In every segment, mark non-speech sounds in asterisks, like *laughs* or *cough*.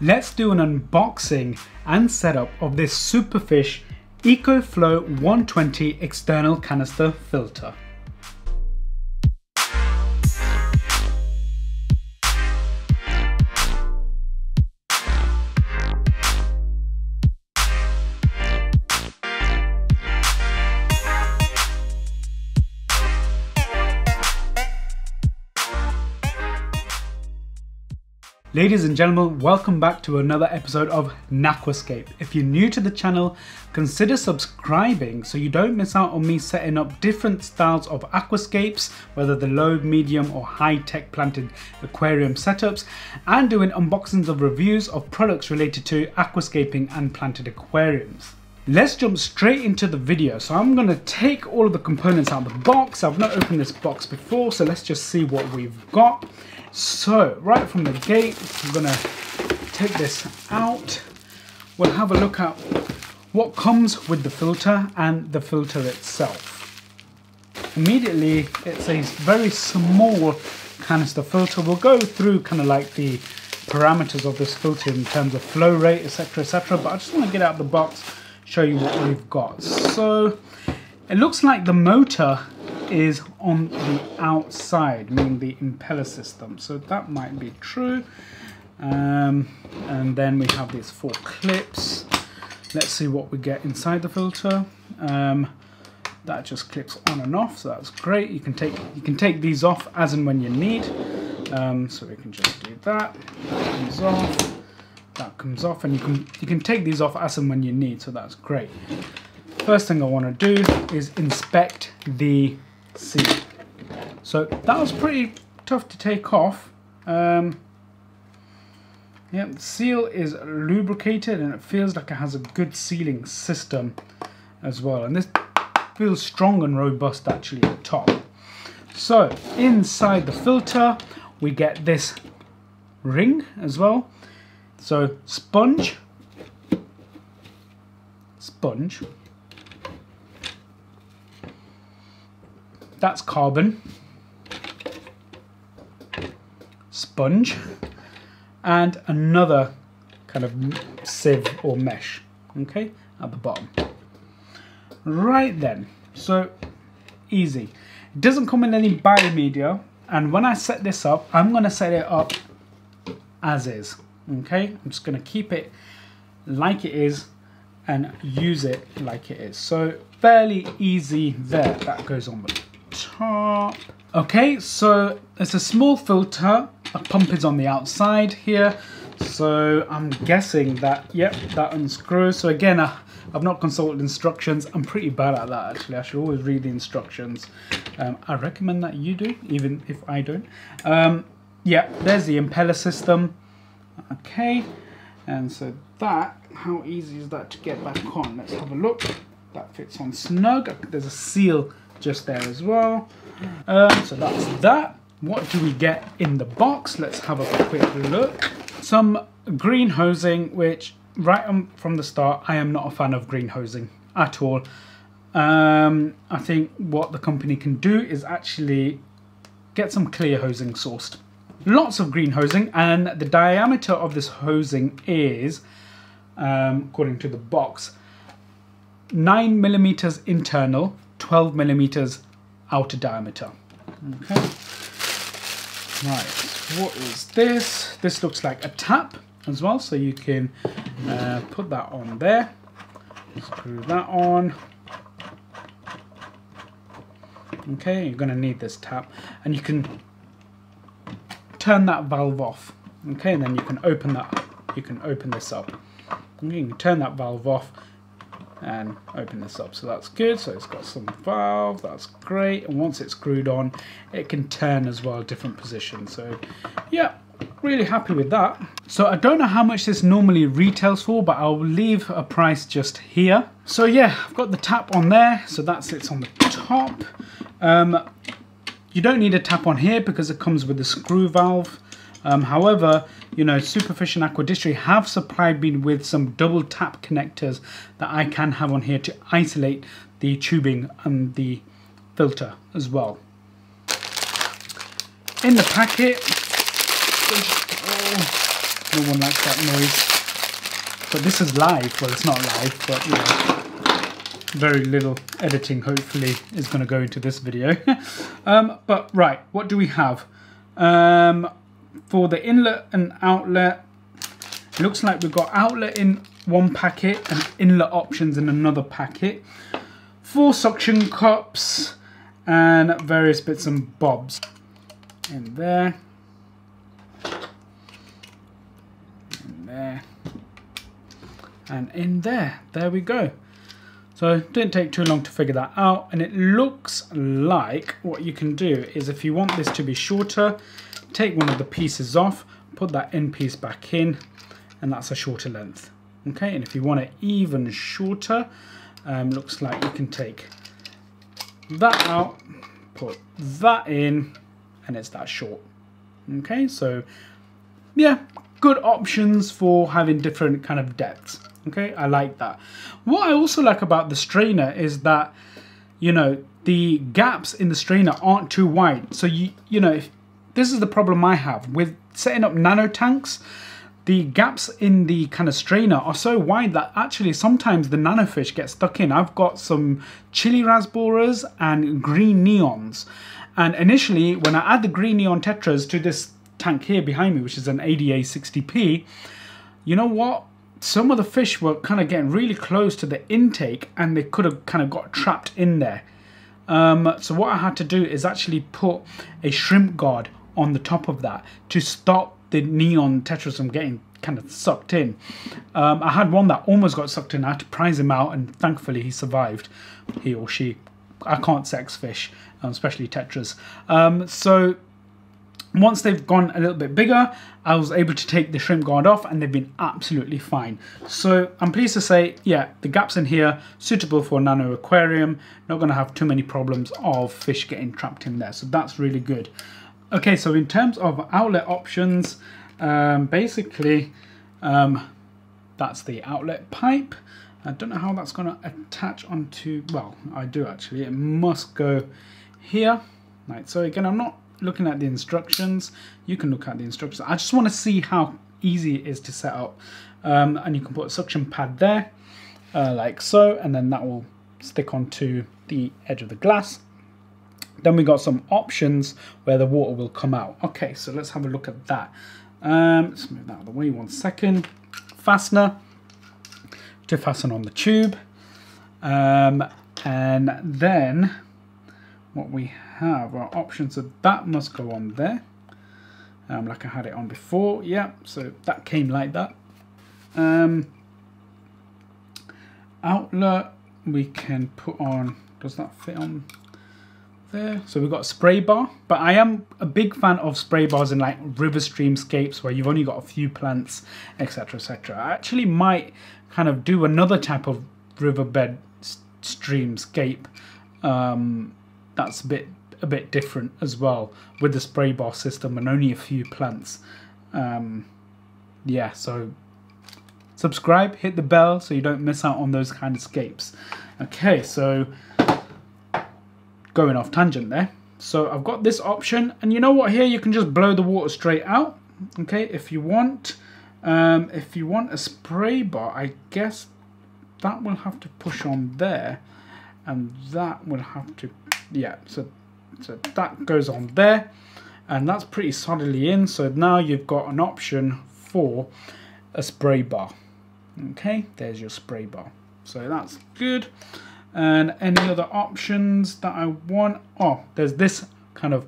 let's do an unboxing and setup of this Superfish EcoFlow 120 external canister filter. Ladies and gentlemen, welcome back to another episode of Natquascape. If you're new to the channel, consider subscribing so you don't miss out on me setting up different styles of aquascapes, whether the low, medium or high tech planted aquarium setups, and doing unboxings of reviews of products related to aquascaping and planted aquariums. Let's jump straight into the video. So I'm gonna take all of the components out of the box. I've not opened this box before, so let's just see what we've got. So, right from the gate, I'm gonna take this out. We'll have a look at what comes with the filter and the filter itself. Immediately, it's a very small canister filter. We'll go through kind of like the parameters of this filter in terms of flow rate, etc, etc. But I just want to get out the box, show you what we've got. So, it looks like the motor is on the outside, meaning the impeller system. So that might be true. Um, and then we have these four clips. Let's see what we get inside the filter. Um, that just clips on and off, so that's great. You can take you can take these off as and when you need. Um, so we can just do that. That comes off. That comes off, and you can you can take these off as and when you need. So that's great. First thing I want to do is inspect the seal. So that was pretty tough to take off. Um, yeah, the seal is lubricated and it feels like it has a good sealing system as well. And this feels strong and robust actually at the top. So inside the filter we get this ring as well. So sponge, sponge, That's carbon, sponge, and another kind of sieve or mesh, okay, at the bottom. Right then, so easy. It doesn't come in any biomedia, and when I set this up, I'm gonna set it up as is, okay? I'm just gonna keep it like it is and use it like it is. So fairly easy there. That goes on with top. Okay, so it's a small filter. A pump is on the outside here. So I'm guessing that, yep, that unscrews. So again, uh, I've not consulted instructions. I'm pretty bad at that actually. I should always read the instructions. Um, I recommend that you do, even if I don't. Um, yeah, there's the impeller system. Okay, and so that, how easy is that to get back on? Let's have a look. That fits on snug. There's a seal just there as well. Um, so that's that. What do we get in the box? Let's have a quick look. Some green hosing, which right from the start, I am not a fan of green hosing at all. Um, I think what the company can do is actually get some clear hosing sourced. Lots of green hosing, and the diameter of this hosing is, um, according to the box, 9 millimeters internal 12 millimeters outer diameter. Okay. Right, what is this? This looks like a tap as well, so you can uh, put that on there. Screw that on. Okay, you're going to need this tap, and you can turn that valve off. Okay, and then you can open that. You can open this up. Okay, you can turn that valve off and open this up. So that's good. So it's got some valve. That's great. And once it's screwed on it can turn as well different positions. So yeah really happy with that. So I don't know how much this normally retails for but I'll leave a price just here. So yeah I've got the tap on there. So that sits on the top. Um, you don't need a tap on here because it comes with the screw valve. Um, however, you know, Superfish and Aquadistri have supplied me with some double tap connectors that I can have on here to isolate the tubing and the filter as well. In the packet, oh, No one likes that noise. But this is live. Well, it's not live, but you know, very little editing hopefully is going to go into this video. *laughs* um, but right, what do we have? Um, for the inlet and outlet, looks like we've got outlet in one packet and inlet options in another packet. Four suction cups and various bits and bobs in there. In there. And in there. There we go. So didn't take too long to figure that out. And it looks like what you can do is if you want this to be shorter, take one of the pieces off, put that end piece back in, and that's a shorter length. Okay, and if you want it even shorter, um, looks like you can take that out, put that in, and it's that short. Okay, so yeah, good options for having different kind of depths. Okay, I like that. What I also like about the strainer is that, you know, the gaps in the strainer aren't too wide. So you, you know, if, this is the problem I have with setting up nano tanks. The gaps in the kind of strainer are so wide that actually sometimes the nanofish get stuck in. I've got some chili rasboras and green neons. And initially, when I add the green neon tetras to this tank here behind me, which is an ADA 60p, you know what? some of the fish were kind of getting really close to the intake and they could have kind of got trapped in there. Um, so what I had to do is actually put a shrimp guard on the top of that to stop the neon tetras from getting kind of sucked in. Um, I had one that almost got sucked in. I had to prize him out and thankfully he survived, he or she. I can't sex fish, um, especially tetras. Um, so once they've gone a little bit bigger, I was able to take the shrimp guard off and they've been absolutely fine. So I'm pleased to say, yeah, the gaps in here, suitable for a nano aquarium, not gonna have too many problems of fish getting trapped in there. So that's really good. Okay, so in terms of outlet options, um, basically, um, that's the outlet pipe. I don't know how that's gonna attach onto, well, I do actually, it must go here. Right, so again, I'm not looking at the instructions, you can look at the instructions. I just want to see how easy it is to set up. Um, and you can put a suction pad there, uh, like so, and then that will stick onto the edge of the glass. Then we got some options where the water will come out. Okay, so let's have a look at that. Um, let's move that out of the way one second. Fastener to fasten on the tube. Um, and then what we have our options so that must go on there um, like I had it on before yeah so that came like that um, outlet we can put on does that fit on there so we've got a spray bar but I am a big fan of spray bars in like river streamscapes where you've only got a few plants etc etc I actually might kind of do another type of riverbed streamscape um, that's a bit a bit different as well with the spray bar system and only a few plants. Um, yeah, so subscribe, hit the bell so you don't miss out on those kind of scapes. Okay, so going off tangent there. So I've got this option and you know what here you can just blow the water straight out. Okay, if you want um, if you want a spray bar, I guess that will have to push on there and that will have to yeah so so that goes on there and that's pretty solidly in. So now you've got an option for a spray bar. Okay, there's your spray bar. So that's good. And any other options that I want? Oh, there's this kind of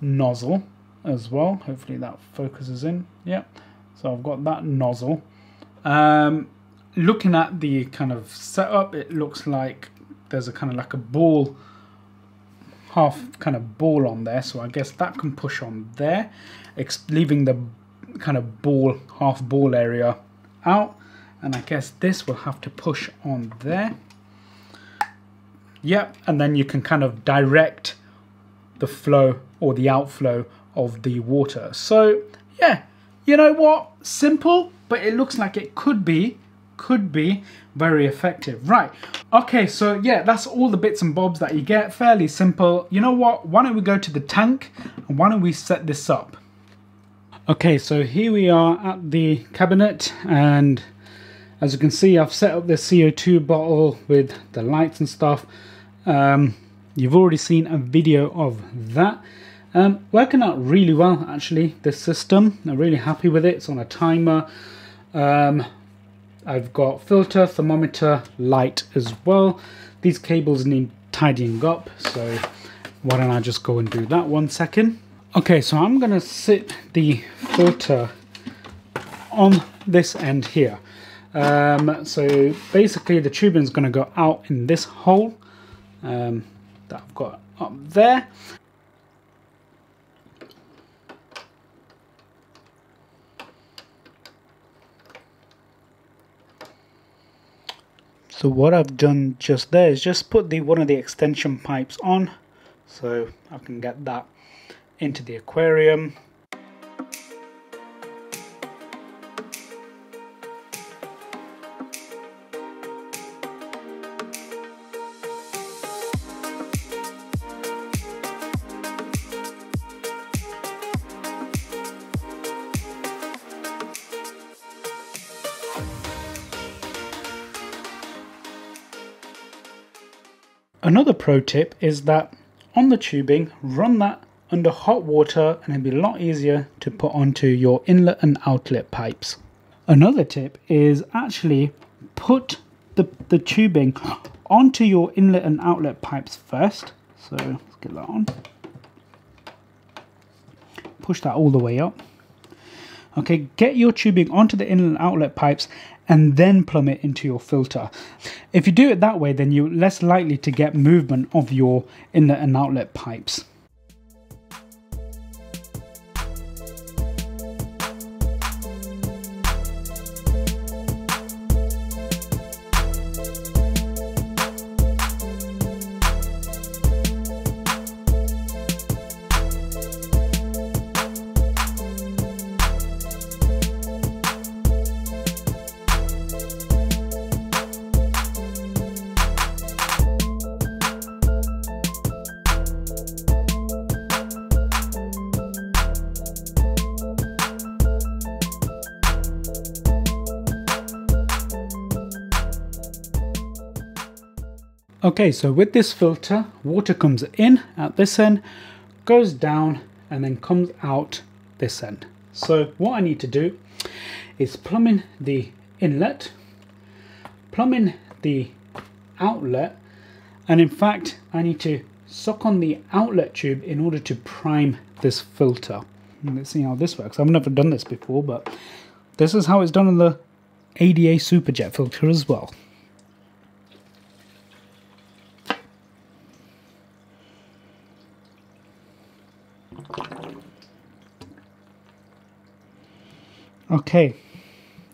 nozzle as well. Hopefully that focuses in. Yeah. So I've got that nozzle. Um, looking at the kind of setup, it looks like there's a kind of like a ball half kind of ball on there so I guess that can push on there leaving the kind of ball half ball area out and I guess this will have to push on there yep and then you can kind of direct the flow or the outflow of the water so yeah you know what simple but it looks like it could be could be very effective. Right, okay, so yeah, that's all the bits and bobs that you get. Fairly simple. You know what? Why don't we go to the tank and why don't we set this up? Okay, so here we are at the cabinet and as you can see I've set up the CO2 bottle with the lights and stuff. Um, you've already seen a video of that. Um, working out really well actually, this system. I'm really happy with it. It's on a timer. Um, I've got filter, thermometer, light as well. These cables need tidying up, so why don't I just go and do that one second. Okay, so I'm going to sit the filter on this end here. Um, so basically the tubing is going to go out in this hole um, that I've got up there. So what I've done just there is just put the one of the extension pipes on so I can get that into the aquarium. Another pro tip is that on the tubing, run that under hot water and it'll be a lot easier to put onto your inlet and outlet pipes. Another tip is actually put the, the tubing onto your inlet and outlet pipes first. So let's get that on. Push that all the way up. Okay, get your tubing onto the inlet and outlet pipes and then plumb it into your filter. If you do it that way, then you're less likely to get movement of your inlet and outlet pipes. Okay, so with this filter, water comes in at this end, goes down, and then comes out this end. So what I need to do is plumb in the inlet, plumb in the outlet, and in fact, I need to suck on the outlet tube in order to prime this filter. Let's see how this works. I've never done this before, but this is how it's done on the ADA Superjet filter as well. Okay,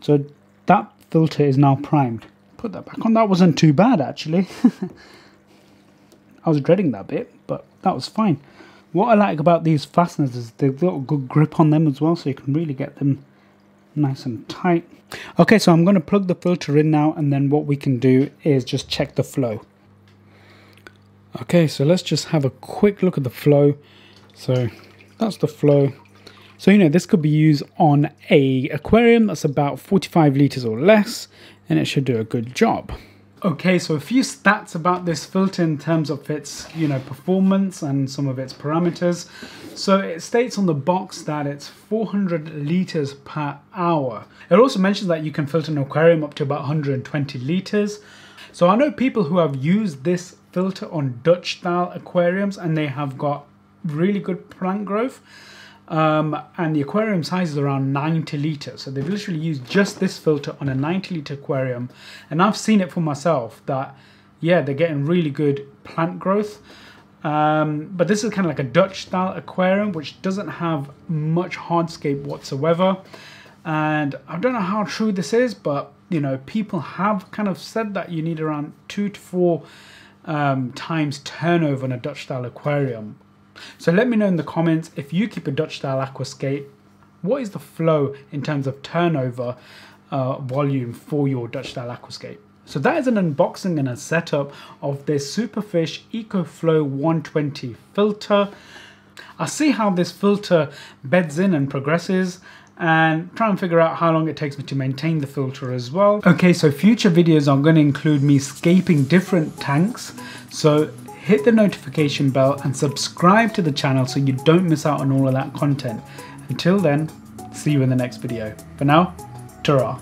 so that filter is now primed. Put that back on. That wasn't too bad actually. *laughs* I was dreading that bit, but that was fine. What I like about these fasteners is they've got a good grip on them as well, so you can really get them nice and tight. Okay, so I'm going to plug the filter in now, and then what we can do is just check the flow. Okay, so let's just have a quick look at the flow. So that's the flow. So, you know, this could be used on a aquarium that's about 45 liters or less, and it should do a good job. Okay, so a few stats about this filter in terms of its, you know, performance and some of its parameters. So it states on the box that it's 400 liters per hour. It also mentions that you can filter an aquarium up to about 120 liters. So I know people who have used this filter on Dutch style aquariums and they have got really good plant growth. Um, and the aquarium size is around 90 liters. So they've literally used just this filter on a 90 liter aquarium. And I've seen it for myself that, yeah, they're getting really good plant growth. Um, but this is kind of like a Dutch style aquarium, which doesn't have much hardscape whatsoever. And I don't know how true this is, but you know, people have kind of said that you need around two to four um, times turnover in a Dutch style aquarium so let me know in the comments if you keep a Dutch style aquascape, what is the flow in terms of turnover uh, volume for your Dutch style aquascape? So that is an unboxing and a setup of this Superfish EcoFlow 120 filter. I'll see how this filter beds in and progresses and try and figure out how long it takes me to maintain the filter as well. Okay, so future videos are going to include me scaping different tanks. So hit the notification bell and subscribe to the channel so you don't miss out on all of that content. Until then, see you in the next video. For now, ta